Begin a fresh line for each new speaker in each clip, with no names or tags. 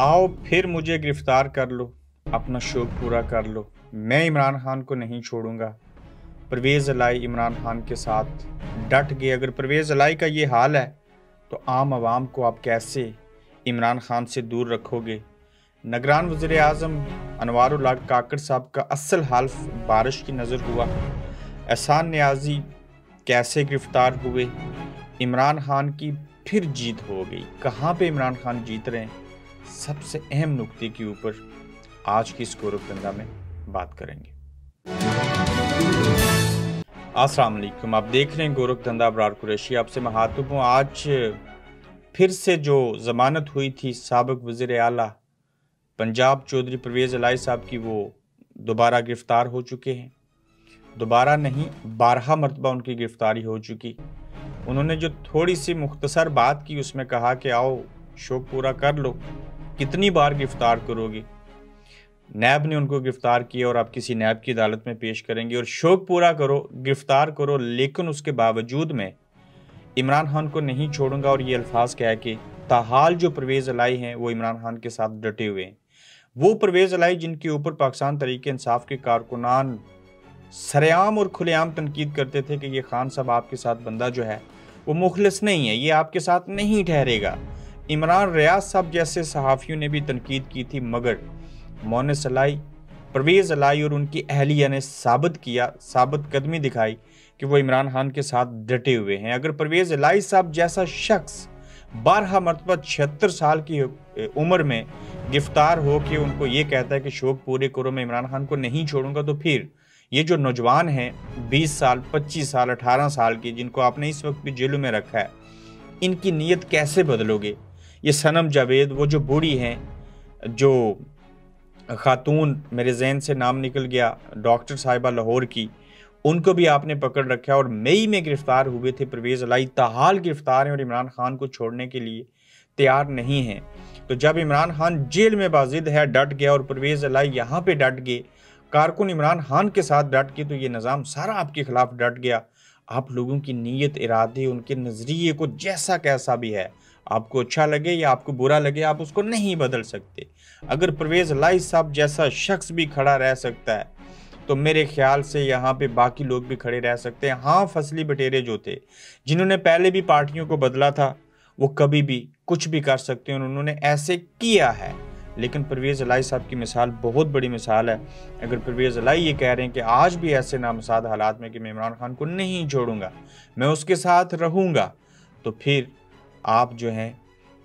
आओ, फिर मुझे गिरफ़्तार कर लो। अपना शौक पूरा कर लो। मैं इमरान खान को नहीं छोड़ूँगा। परवेज़ अलाई इमरान खान के साथ डट गए। अगर परवेज़ अलाई का ये हाल है तो आम आवाम को आप कैसे इमरान खान से दूर रखोगे? नगरान वज़र अजम अनवारुल्ला काकड़ साहब का असल हाल बारिश की नज़र हुआ। एहसान न्याजी कैसे गिरफ़्तार हुए? इमरान खान की फिर जीत हो गई। कहाँ पे इमरान खान जीत रहे हैं? सबसे अहम नुक्ते के ऊपर आज की इस गोरखधंधा में बात करेंगे। अस्सलाम वालेकुम। आप देख रहे हैं गोरखधंधा अबरार कुरैशी। आपसे महातुब हूँ। आज फिर से जो ज़मानत हुई थी सबक वज़र अला पंजाब चौधरी परवेज़ अलाई साहब की, वो दोबारा गिरफ़्तार हो चुके हैं। दोबारा नहीं, बारह मरतबा उनकी गिरफ़्तारी हो चुकी। उन्होंने जो थोड़ी सी मुख्तसर बात की, उसमें कहा कि आओ, शौक पूरा कर लो। कितनी बार गिरफ़्तार करोगे? नैब ने उनको गिरफ़्तार किया और आप किसी नैब की अदालत में पेश करेंगे और शोक पूरा करो, गिरफ़्तार करो, लेकिन उसके बावजूद में इमरान खान को नहीं छोड़ूँगा और ये अल्फाज कह के ताहाल जो परवेज़ अलाई हैं, वो इमरान खान के साथ डटे हुए हैं। वो परवेज़ अलाई जिनके ऊपर पाकिस्तान तरीके इंसाफ के कारकुनान सरेआम और खुलेआम तनकीद करते थे कि ये खान साहब आपके साथ बंदा जो है, वो मुखलस नहीं है, ये आपके साथ नहीं ठहरेगा। इमरान रियाज साहब जैसे सहाफ़ियों ने भी तनकीद की थी, मगर मोन सलाई, परवेज़ अलाई और उनकी अहलिया ने साबित किया, साबित कदमी दिखाई कि वो इमरान खान के साथ डटे हुए हैं। अगर परवेज़ अलाई साहब जैसा शख्स बारह मरतबा छिहत्तर साल की उम्र में गिरफ़्तार हो के उनको ये कहता है कि शोक पूरे करो, मैं इमरान खान को नहीं छोड़ूँगा तो फिर ये जो नौजवान हैं 20 साल 25 साल 18 साल के, जिनको आपने इस वक्त भी जेलों में रखा है, इनकी नीयत कैसे बदलोगे? ये सनम जावेद, वो जो बूढ़ी हैं, जो ख़ातून मेरे जहन से नाम निकल गया डॉक्टर साहिबा लाहौर की, उनको भी आपने पकड़ रखा और मई में गिरफ़्तार हुए थे परवेज़ अलाई। तहाल गिरफ़्तार हैं और इमरान खान को छोड़ने के लिए तैयार नहीं हैं। तो जब इमरान खान जेल में बाजिद है, डट गया और परवेज़ अलाई यहाँ पे डट गए, कारकुन इमरान खान के साथ डट के तो ये निज़ाम सारा आपके ख़िलाफ़ डट गया। आप लोगों की नीयत, इरादे, उनके नज़रिए को जैसा कैसा भी है आपको अच्छा लगे या आपको बुरा लगे, आप उसको नहीं बदल सकते। अगर परवेज़ लाई साहब जैसा शख्स भी खड़ा रह सकता है तो मेरे ख्याल से यहाँ पे बाकी लोग भी खड़े रह सकते हैं। हाँ फसली बटेरे जो थे, जिन्होंने पहले भी पार्टियों को बदला था, वो कभी भी कुछ भी कर सकते हैं उन्होंने ऐसे किया है। लेकिन परवेज़ अलाई साहब की मिसाल बहुत बड़ी मिसाल है। अगर परवेज़ अलाई ये कह रहे हैं कि आज भी ऐसे नामसाद हालात में कि मैं इमरान खान को नहीं छोड़ूँगा, मैं उसके साथ रहूँगा तो फिर आप जो हैं,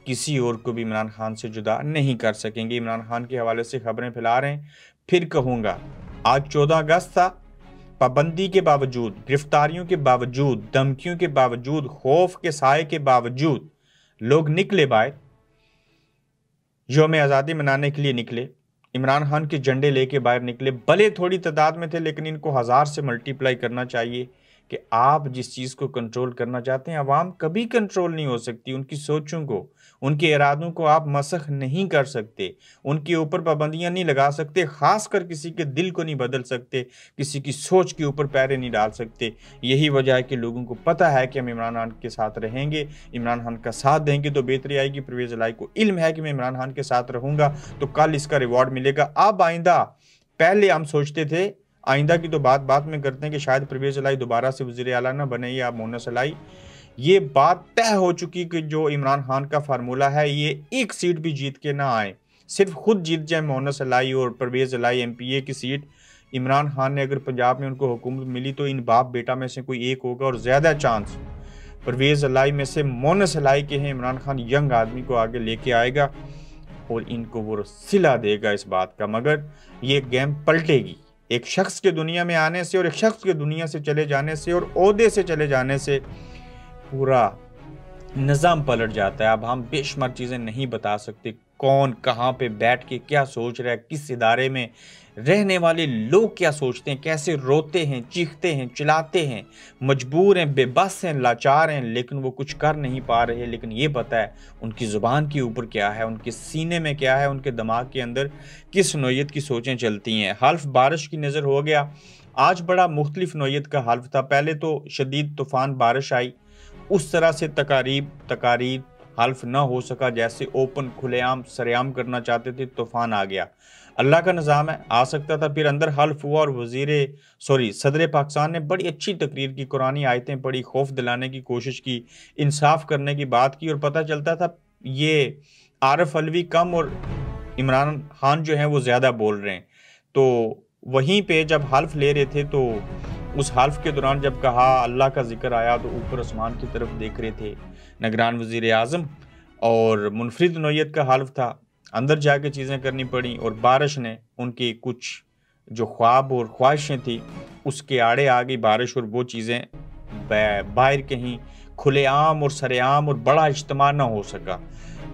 किसी और को भी इमरान खान से जुदा नहीं कर सकेंगे। इमरान खान के हवाले से खबरें फैला रहे हैं। फिर कहूँगा, आज चौदह अगस्त था। पाबंदी के बावजूद, गिरफ्तारियों के बावजूद, धमकियों के बावजूद, खौफ के साय के बावजूद लोग निकले बाहर। योम आज़ादी मनाने के लिए निकले। इमरान खान के झंडे लेके बाहर निकले। भले थोड़ी तादाद में थे, लेकिन इनको हज़ार से मल्टीप्लाई करना चाहिए। कि आप जिस चीज़ को कंट्रोल करना चाहते हैं आवाम कभी कंट्रोल नहीं हो सकती उनकी सोचों को, उनके इरादों को आप मसख नहीं कर सकते, उनके ऊपर पाबंदियाँ नहीं लगा सकते ख़ास कर किसी के दिल को नहीं बदल सकते, किसी की सोच के ऊपर पैरे नहीं डाल सकते। यही वजह है कि लोगों को पता है कि हम इमरान खान के साथ रहेंगे, इमरान खान का साथ देंगे तो बेहतरी आएगी। परवेज़ लाई को इल्म है कि मैं इमरान खान के साथ रहूँगा तो कल इसका रिवॉर्ड मिलेगा। अब आइंदा, पहले हम सोचते थे आइंदा की तो बात बात में करते हैं कि शायद परवेज अलाई दोबारा से वजी अला ना बने या मोनस अलाई ये बात तय हो चुकी कि जो इमरान खान का फार्मूला है, ये एक सीट भी जीत के ना आए। सिर्फ़ खुद जीत जाए मोनस अलाई और Parvez Elahi M P A की सीट। इमरान खान ने अगर पंजाब में उनको हुकूमत मिली तो इन बाप बेटा में से कोई एक होगा और ज़्यादा चांस परवेज़ अलाई में से मोनस अलाई के हैं, इमरान खान यंग आदमी को आगे लेके आएगा और इनको वो सिला देगा इस बात का, मगर ये गेम पलटेगी। एक शख्स के दुनिया में आने से और एक शख्स के दुनिया से चले जाने से और अहदे से चले जाने से पूरा निज़ाम पलट जाता है। अब हम बेशुमार चीज़ें नहीं बता सकते। कौन कहाँ पे बैठ के क्या सोच रहा है? किस इदारे में रहने वाले लोग क्या सोचते हैं? कैसे रोते हैं, चीखते हैं, चिल्लाते हैं? मजबूर हैं, बेबस हैं, लाचार हैं, लेकिन वो कुछ कर नहीं पा रहे लेकिन ये पता है, उनकी ज़ुबान के ऊपर क्या है? उनके सीने में क्या है? उनके दिमाग के अंदर किस नोयत की सोचें चलती हैं? हल्फ बारिश की नज़र हो गया। आज बड़ा मुख्तलिफ़ नोयत का हल्फ था। पहले तो शदीद तूफ़ान बारिश आई। उस तरह से तकारीब तकारीब हल्फ ना हो सका जैसे ओपन, खुलेआम, सरेआम करना चाहते थे, तूफ़ान आ गया। अल्लाह का निज़ाम है, आ सकता था, फिर अंदर हल्फ हुआ और वज़ीर, सॉरी, सदर पाकिस्तान ने बड़ी अच्छी तकरीर की, कुरानी आयतें पढ़ी, खौफ दिलाने की कोशिश की, इंसाफ करने की बात की और पता चलता था, ये आरफ अलवी कम और इमरान खान जो हैं वो ज़्यादा बोल रहे हैं। तो वहीं पे जब हल्फ ले रहे थे तो उस हल्फ के दौरान जब कहा, अल्लाह का ज़िक्र आया तो ऊपर आसमान की तरफ़ देख रहे थे नगरान वज़ीर आज़म और मुनफरद नोयत का हल्फ था। अंदर जाके चीज़ें करनी पड़ी और बारिश ने उनकी कुछ जो ख्वाब और ख्वाहिशें थी, उसके आड़े आ गई बारिश और वो चीज़ें बाहर कहीं खुलेआम और सरेआम और बड़ा इज्तम ना हो सका।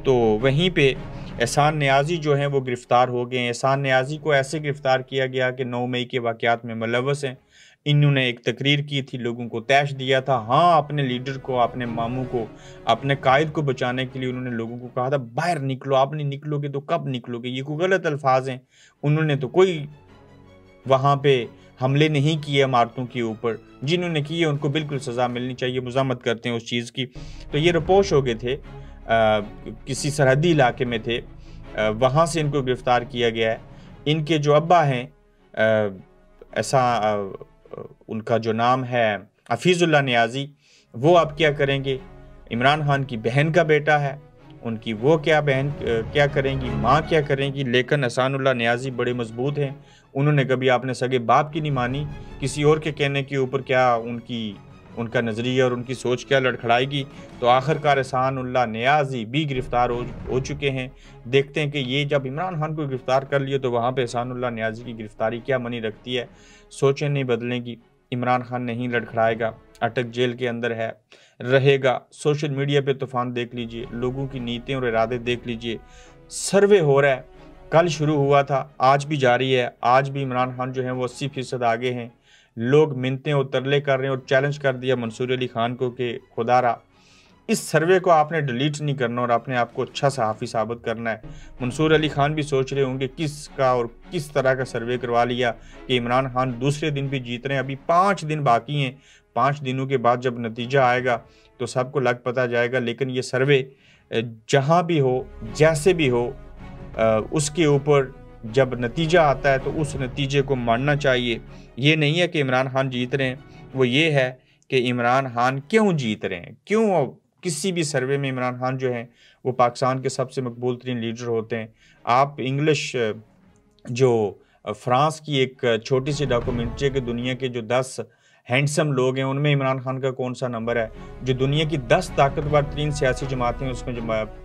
तो वहीं पे एहसान न्याजी जो हैं, वो गिरफ़्तार हो गए। एहसान न्याजी को ऐसे गिरफ़्तार किया गया कि नौ मई के वाक़ात में मुलवस हैं। इन्होंने एक तकरीर की थी लोगों को तैश दिया था। हाँ अपने लीडर को अपने मामू को अपने कायद को बचाने के लिए उन्होंने लोगों को कहा था बाहर निकलो आप नहीं निकलोगे तो कब निकलोगे? ये कोई गलत अल्फाज हैं। उन्होंने तो कोई वहाँ पे हमले नहीं किए इमारतों के ऊपर। जिन्होंने किए उनको बिल्कुल सज़ा मिलनी चाहिए मजामत करते हैं उस चीज़ की। तो ये रपोश हो गए थे आ, किसी सरहदी इलाके में थे वहाँ से इनको गिरफ़्तार किया गया है। इनके जो अब्बा हैं ऐसा उनका जो नाम है हफीज़ुल्ला न्याजी, वो आप क्या करेंगे? इमरान खान की बहन का बेटा है, उनकी वो क्या बहन क्या करेंगी? माँ क्या करेंगी? लेकिन असानुल्ला न्याजी बड़े मज़बूत हैं। उन्होंने कभी आपने सगे बाप की नहीं मानी? किसी और के कहने के ऊपर क्या उनकी उनका नज़रिया और उनकी सोच क्या लड़खड़ाएगी? तो आखिरकार एहसान एहसानुल्ला न्याजी भी गिरफ़्तार हो हो चुके हैं। देखते हैं कि ये जब इमरान खान को गिरफ़्तार कर लिए तो वहाँ पे एहसानुल्ला न्याजी की गिरफ़्तारी क्या मनी रखती है? सोचें, नहीं बदलेंगी। इमरान खान नहीं लड़खड़ाएगा। अटक जेल के अंदर है, रहेगा। सोशल मीडिया पे तूफ़ान देख लीजिए, लोगों की नीतियों और इरादे देख लीजिए। सर्वे हो रहा है। कल शुरू हुआ था, आज भी जारी है। आज भी इमरान खान जो है वो अस्सी फ़ीसद आगे हैं। लोग मिनतें और तरले कर रहे हैं और चैलेंज कर दिया मंसूर अली खान को कि खुदारा, इस सर्वे को आपने डिलीट नहीं करना और आपने आपको अच्छा सहाफ़ी साबित करना है। मंसूर अली खान भी सोच रहे होंगे किस का और किस तरह का सर्वे करवा लिया कि इमरान खान दूसरे दिन भी जीत रहे हैं। अभी पाँच दिन बाकी हैं। पाँच दिनों के बाद जब नतीजा आएगा तो सबको लग पता जाएगा, लेकिन ये सर्वे जहाँ भी हो, जैसे भी हो उसके ऊपर जब नतीजा आता है तो उस नतीजे को मानना चाहिए। ये नहीं है कि इमरान खान जीत रहे हैं। वो ये है कि इमरान खान क्यों जीत रहे हैं? क्यों किसी भी सर्वे में इमरान खान जो हैं, वो पाकिस्तान के सबसे मकबूल तरीन लीडर होते हैं। आप इंग्लिश, जो फ्रांस की एक छोटी सी डॉक्यूमेंट्री के दुनिया के जो दस हैंडसम लोग हैं, उनमें इमरान खान का कौन सा नंबर है? जो दुनिया की दस ताकतवर तरीन सियासी जमातें हैं, उसमें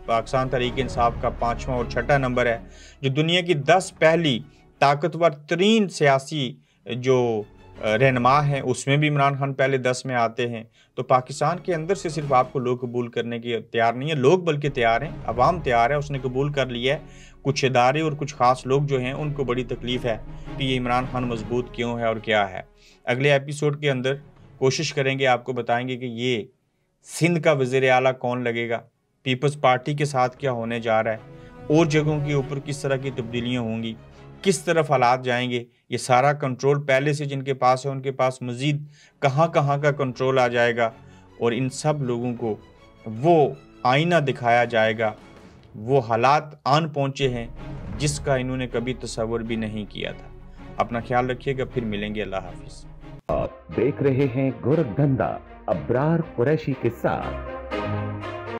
पाकिस्तान तरीके इंसाफ का पाँचवा और छठा नंबर है। जो दुनिया की दस पहली ताकतवर तरीन सियासी जो रहनमा हैं, उसमें भी इमरान खान पहले दस में आते हैं। तो पाकिस्तान के अंदर से सिर्फ़ आपको लोग कबूल करने की तैयार नहीं है, लोग बल्कि तैयार हैं, अवाम तैयार है, उसने कबूल कर लिया है। कुछ इदारे और कुछ ख़ास लोग जो हैं, उनको बड़ी तकलीफ़ है कि ये इमरान खान मज़बूत क्यों है और क्या है। अगले एपिसोड के अंदर कोशिश करेंगे, आपको बताएँगे कि ये सिंध का वज़ीर अला कौन लगेगा, पीपल्स पार्टी के साथ क्या होने जा रहा है, और जगहों के ऊपर किस तरह की तब्दीलियाँ होंगी, किस तरफ़ हालात जाएँगे, ये सारा कंट्रोल पहले से जिनके पास है, उनके पास मज़ीद कहाँ कहाँ का कंट्रोल आ जाएगा, और इन सब लोगों को वो आईना दिखाया जाएगा वो हालात आन पहुँचे हैं, जिसका इन्होंने कभी तस्वर भी नहीं किया था। अपना ख्याल रखिएगा, फिर मिलेंगे, अल्लाह हाफिज़।
आप देख रहे हैं गोरखधंधा अब्रार कुरैशी के साथ।